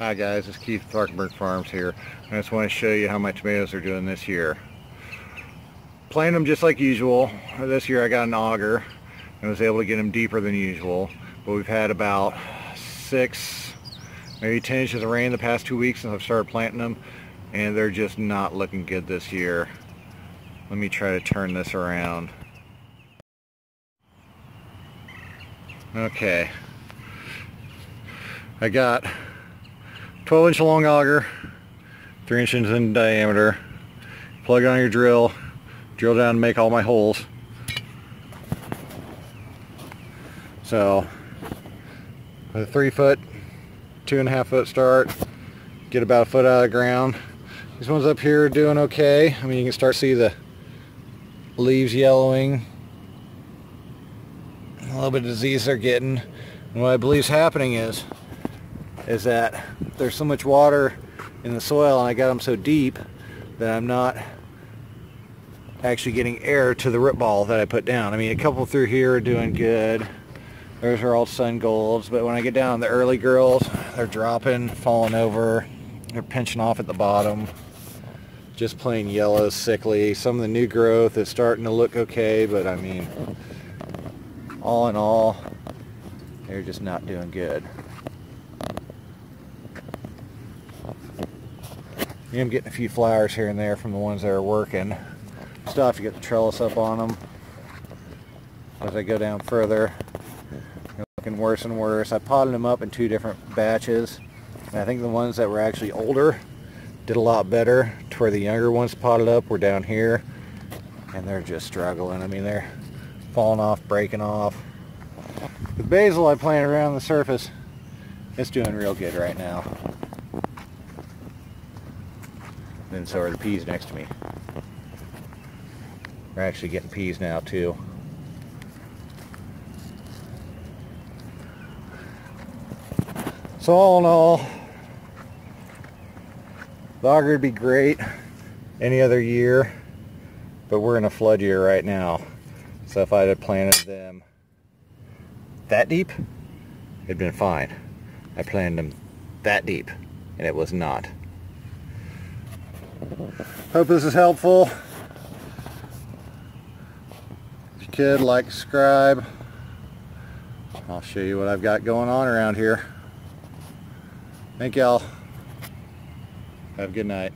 Hi guys, it's Keith Tharkenberg Farms here. I just want to show you how my tomatoes are doing this year. Planting them just like usual. This year I got an auger and was able to get them deeper than usual. But we've had about six, maybe 10 inches of rain the past two weeks since I've started planting them. And they're just not looking good this year. Let me try to turn this around. Okay. I got 12 inch long auger, 3 inches in diameter. Plug on your drill, drill down and make all my holes. So, with a 3 foot, two and a half foot start, get about a foot out of the ground. These ones up here are doing okay. I mean, you can start see the leaves yellowing. A little bit of disease they're getting. And what I believe is happening is is that there's so much water in the soil and I got them so deep that I'm not actually getting air to the root ball that I put down. I mean, a couple through here are doing good. Those are all sun golds, but when I get down the early girls, they're dropping, falling over, they're pinching off at the bottom. Just plain yellow, sickly. Some of the new growth is starting to look okay, but I mean, all in all, they're just not doing good. I am getting a few flowers here and there from the ones that are working. Still have to get the trellis up on them. As I go down further, they're looking worse and worse. I potted them up in two different batches. And I think the ones that were actually older did a lot better to where the younger ones potted up were down here. And they're just struggling. I mean, they're falling off, breaking off. The basil I planted around the surface, it's doing real good right now. And so are the peas next to me. We're actually getting peas now too. So all in all, the auger would be great any other year, but we're in a flood year right now. So if I had planted them that deep, it'd been fine. I planted them that deep, and it was not. Hope this is helpful. If you could, like, subscribe. I'll show you what I've got going on around here. Thank y'all. Have a good night.